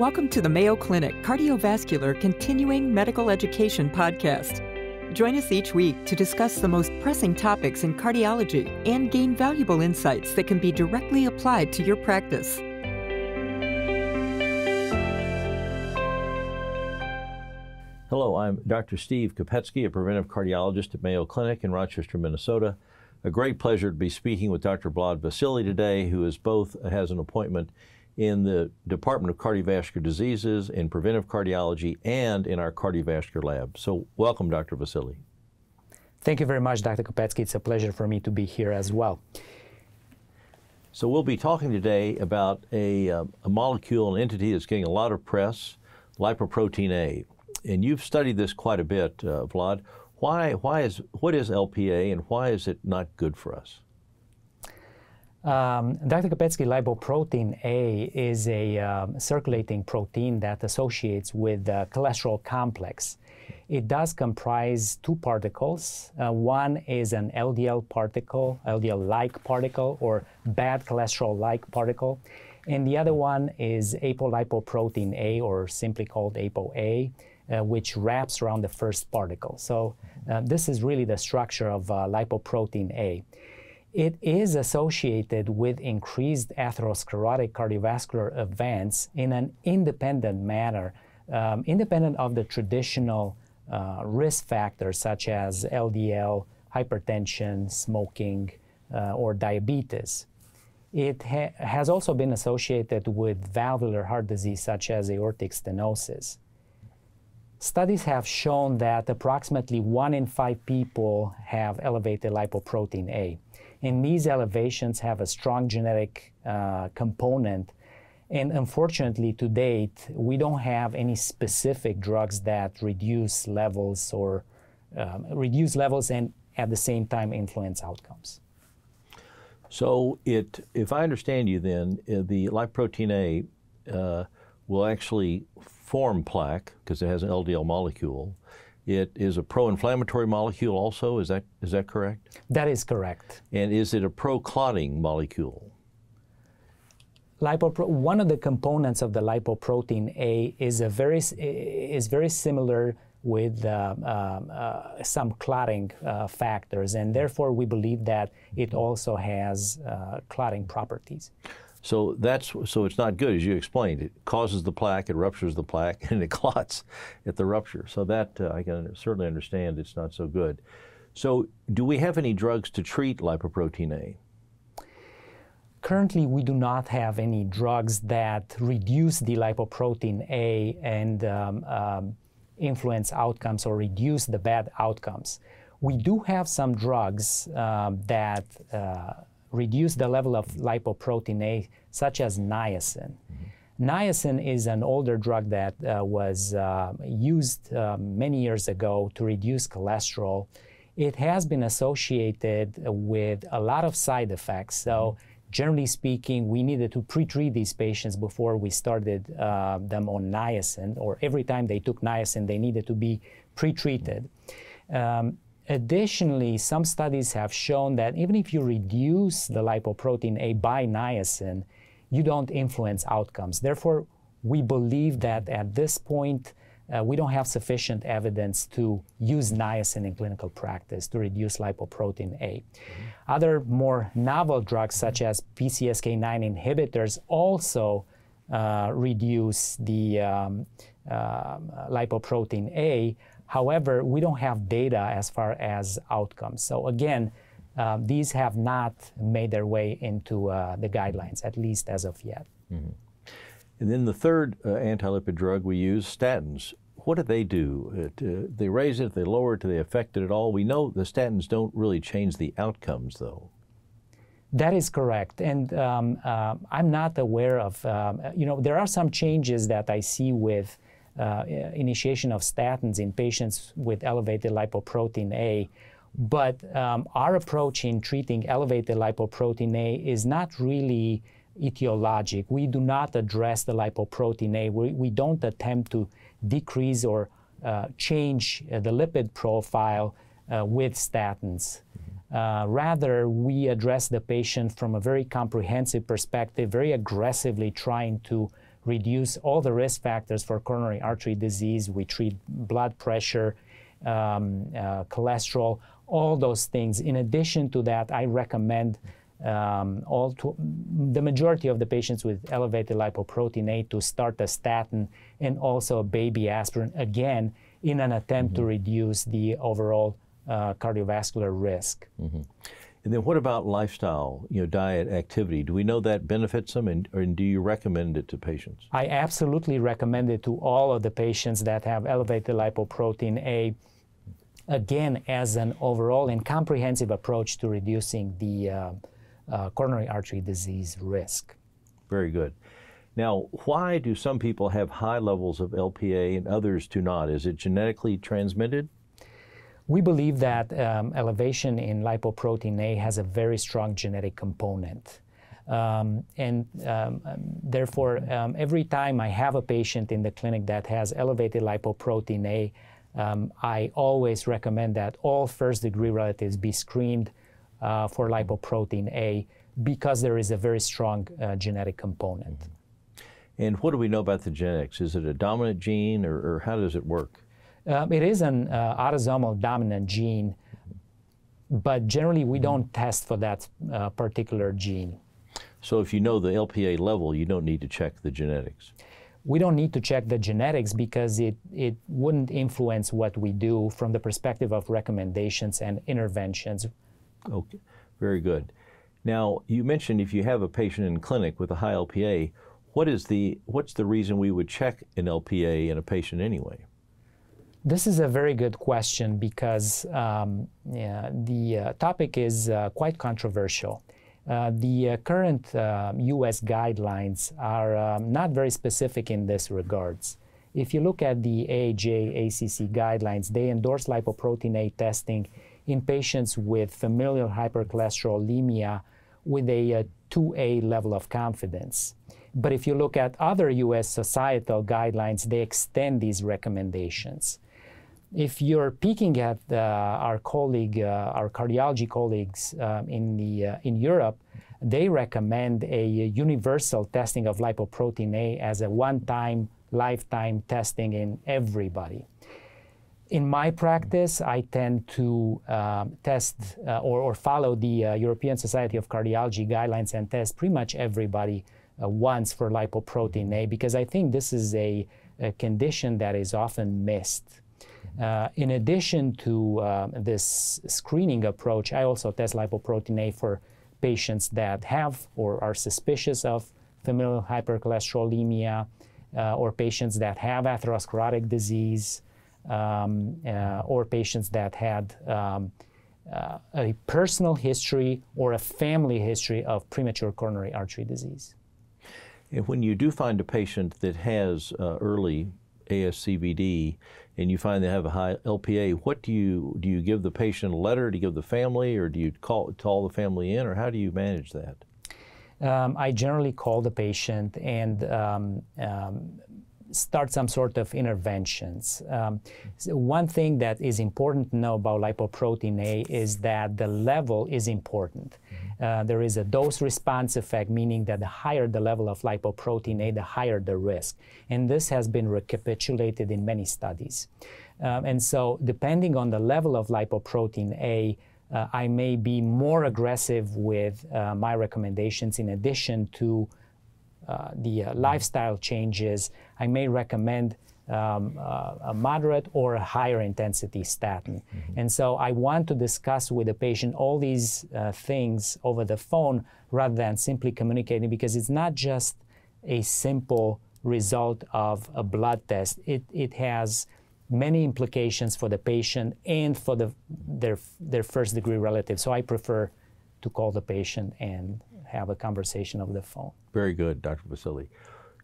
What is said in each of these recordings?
Welcome to the Mayo Clinic Cardiovascular Continuing Medical Education Podcast. Join us each week to discuss the most pressing topics in cardiology and gain valuable insights that can be directly applied to your practice. Hello, I'm Dr. Steve Kopecky, a preventive cardiologist at Mayo Clinic in Rochester, Minnesota. A great pleasure to be speaking with Dr. Vlad Vasile today, who is both has an appointment in the Department of Cardiovascular Diseases, in preventive cardiology, and in our cardiovascular lab. So, welcome, Dr. Vasile. Thank you very much, Dr. Kopecky. It's a pleasure for me to be here as well. So, we'll be talking today about a, uh, a molecule, an entity that's getting a lot of press, lipoprotein A. And you've studied this quite a bit, uh, Vlad. Why, why is, what is LPA and why is it not good for us? Um, Dr. Kopecky, lipoprotein A is a um, circulating protein that associates with the cholesterol complex. It does comprise two particles. Uh, one is an LDL particle, LDL-like particle, or bad cholesterol-like particle. And the other one is apolipoprotein A, or simply called ApoA, uh, which wraps around the first particle. So uh, this is really the structure of uh, lipoprotein A it is associated with increased atherosclerotic cardiovascular events in an independent manner, um, independent of the traditional uh, risk factors such as LDL, hypertension, smoking, uh, or diabetes. It ha has also been associated with valvular heart disease such as aortic stenosis. Studies have shown that approximately one in five people have elevated lipoprotein A. And these elevations have a strong genetic uh, component. And unfortunately, to date, we don't have any specific drugs that reduce levels or um, reduce levels and at the same time influence outcomes. So, it, if I understand you, then uh, the lipoprotein A uh, will actually form plaque because it has an LDL molecule, it is a pro-inflammatory molecule also, is that, is that correct? That is correct. And is it a pro-clotting molecule? Lipopro one of the components of the lipoprotein A is, a very, is very similar with uh, um, uh, some clotting uh, factors, and therefore we believe that it also has uh, clotting properties. So that's so it's not good as you explained. It causes the plaque, it ruptures the plaque, and it clots at the rupture. So that uh, I can certainly understand it's not so good. So do we have any drugs to treat lipoprotein A? Currently, we do not have any drugs that reduce the lipoprotein A and um, um, influence outcomes or reduce the bad outcomes. We do have some drugs um, that uh, reduce the level of lipoprotein A, such as niacin. Mm-hmm. Niacin is an older drug that uh, was uh, used uh, many years ago to reduce cholesterol. It has been associated with a lot of side effects. So, mm-hmm. generally speaking, we needed to pre-treat these patients before we started uh, them on niacin, or every time they took niacin, they needed to be pre-treated. Um, Additionally, some studies have shown that even if you reduce the lipoprotein A by niacin, you don't influence outcomes. Therefore, we believe that at this point, uh, we don't have sufficient evidence to use niacin in clinical practice to reduce lipoprotein A. Mm-hmm. Other more novel drugs, such as PCSK9 inhibitors, also uh, reduce the um, uh, lipoprotein A, However, we don't have data as far as outcomes. So again, um, these have not made their way into uh, the guidelines, at least as of yet. Mm-hmm. And then the third uh, anti-lipid drug we use, statins. What do they do? It, uh, they raise it, they lower it, do they affect it at all? We know the statins don't really change the outcomes, though. That is correct, and um, uh, I'm not aware of. Um, you know, there are some changes that I see with uh, initiation of statins in patients with elevated lipoprotein A. But um, our approach in treating elevated lipoprotein A is not really etiologic. We do not address the lipoprotein A. We, we don't attempt to decrease or uh, change uh, the lipid profile uh, with statins. Uh, rather, we address the patient from a very comprehensive perspective, very aggressively trying to reduce all the risk factors for coronary artery disease. We treat blood pressure, um, uh, cholesterol, all those things. In addition to that, I recommend um, all to, the majority of the patients with elevated lipoprotein A to start a statin and also a baby aspirin again in an attempt mm-hmm. to reduce the overall uh, cardiovascular risk. Mm-hmm. And then what about lifestyle, you know, diet, activity? Do we know that benefits them and, or do you recommend it to patients? I absolutely recommend it to all of the patients that have elevated lipoprotein A, again, as an overall and comprehensive approach to reducing the uh, uh, coronary artery disease risk. Very good. Now, why do some people have high levels of LPA and others do not? Is it genetically transmitted? We believe that um, elevation in lipoprotein A has a very strong genetic component. Um, and um, therefore, um, every time I have a patient in the clinic that has elevated lipoprotein A, um, I always recommend that all first degree relatives be screened uh, for lipoprotein A because there is a very strong uh, genetic component. And what do we know about the genetics? Is it a dominant gene or, or how does it work? Um, it is an uh, autosomal dominant gene, but generally we don't test for that uh, particular gene. So if you know the LPA level, you don't need to check the genetics. We don't need to check the genetics because it, it wouldn't influence what we do from the perspective of recommendations and interventions. Okay, very good. Now, you mentioned if you have a patient in clinic with a high LPA, what is the, what's the reason we would check an LPA in a patient anyway? This is a very good question because um, yeah, the uh, topic is uh, quite controversial. Uh, the uh, current US uh, guidelines are um, not very specific in this regards. If you look at the AHA ACC guidelines, they endorse lipoprotein A testing in patients with familial hypercholesterolemia with a 2A uh, level of confidence. But if you look at other US societal guidelines, they extend these recommendations if you're peeking at uh, our colleague, uh, our cardiology colleagues um, in, the, uh, in Europe, they recommend a universal testing of lipoprotein A as a one-time, lifetime testing in everybody. In my practice, I tend to um, test uh, or, or, follow the uh, European Society of Cardiology guidelines and test pretty much everybody uh, once for lipoprotein A because I think this is a, a condition that is often missed. Uh, in addition to uh, this screening approach, I also test lipoprotein A for patients that have or are suspicious of familial hypercholesterolemia uh, or patients that have atherosclerotic disease um, uh, or patients that had um, uh, a personal history or a family history of premature coronary artery disease. And when you do find a patient that has uh, early ASCVD and you find they have a high LPA, what do you do? You give the patient a letter? to give the family, or do you call call the family in, or how do you manage that? Um, I generally call the patient and um, um, start some sort of interventions. Um, so one thing that is important to know about lipoprotein A is that the level is important. Mm-hmm. Uh, there is a dose response effect, meaning that the higher the level of lipoprotein A, the higher the risk. And this has been recapitulated in many studies. Um, and so, depending on the level of lipoprotein A, uh, I may be more aggressive with uh, my recommendations in addition to the uh, lifestyle changes, I may recommend um, uh, a moderate or a higher intensity statin. Mm-hmm. And so I want to discuss with the patient all these uh, things over the phone rather than simply communicating because it's not just a simple result of a blood test. It, it has many implications for the patient and for the, their, their first degree relatives. So I prefer to call the patient and have a conversation over the phone. Very good, Dr. Vasile.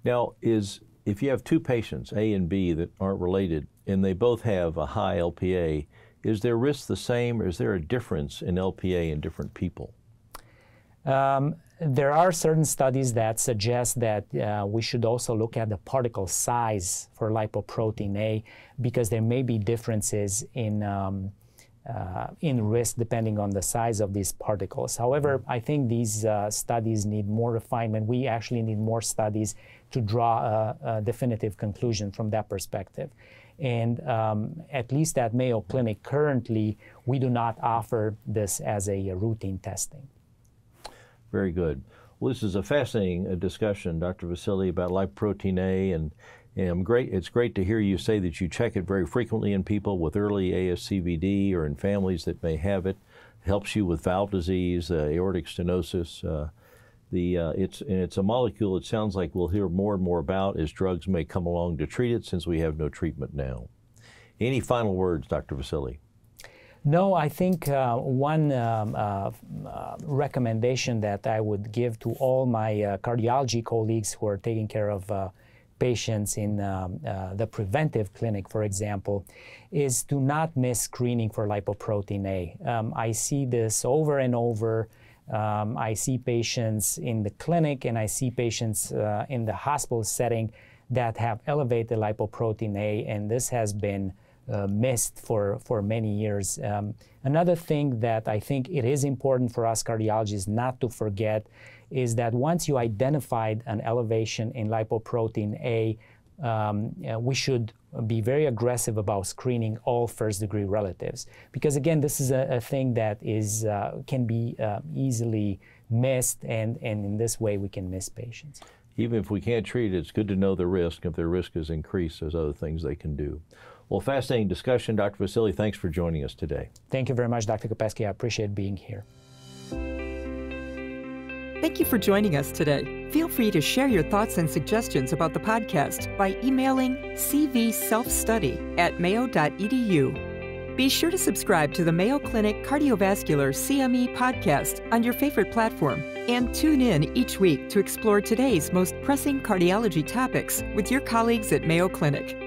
Now, is if you have two patients, A and B, that aren't related, and they both have a high LPA, is their risk the same, or is there a difference in LPA in different people? Um, there are certain studies that suggest that uh, we should also look at the particle size for lipoprotein A because there may be differences in um, uh, in risk depending on the size of these particles. However, I think these uh, studies need more refinement. We actually need more studies to draw a, a definitive conclusion from that perspective. And um, at least at Mayo Clinic currently, we do not offer this as a, a routine testing. Very good. Well, this is a fascinating uh, discussion, Dr. Vasile, about lipoprotein A, and, and great. It's great to hear you say that you check it very frequently in people with early ASCVD or in families that may have it. Helps you with valve disease, uh, aortic stenosis. Uh, the uh, it's and it's a molecule. It sounds like we'll hear more and more about as drugs may come along to treat it, since we have no treatment now. Any final words, Dr. Vasile? No, I think uh, one um, uh, uh, recommendation that I would give to all my uh, cardiology colleagues who are taking care of uh, patients in um, uh, the preventive clinic, for example, is to not miss screening for lipoprotein A. Um, I see this over and over. Um, I see patients in the clinic and I see patients in the hospital setting that have elevated lipoprotein A, and this has been uh, missed for, for many years. Um, another thing that I think it is important for us cardiologists not to forget is that once you identified an elevation in lipoprotein A, um, uh, we should be very aggressive about screening all first degree relatives because again this is a, a thing that is uh, can be uh, easily missed and, and in this way we can miss patients even if we can't treat it it's good to know the risk if their risk is increased there's other things they can do well, fascinating discussion. Dr. Vasile, thanks for joining us today. Thank you very much, Dr. Kopecky. I appreciate being here. Thank you for joining us today. Feel free to share your thoughts and suggestions about the podcast by emailing cvselfstudy at mayo.edu. Be sure to subscribe to the Mayo Clinic Cardiovascular CME podcast on your favorite platform and tune in each week to explore today's most pressing cardiology topics with your colleagues at Mayo Clinic.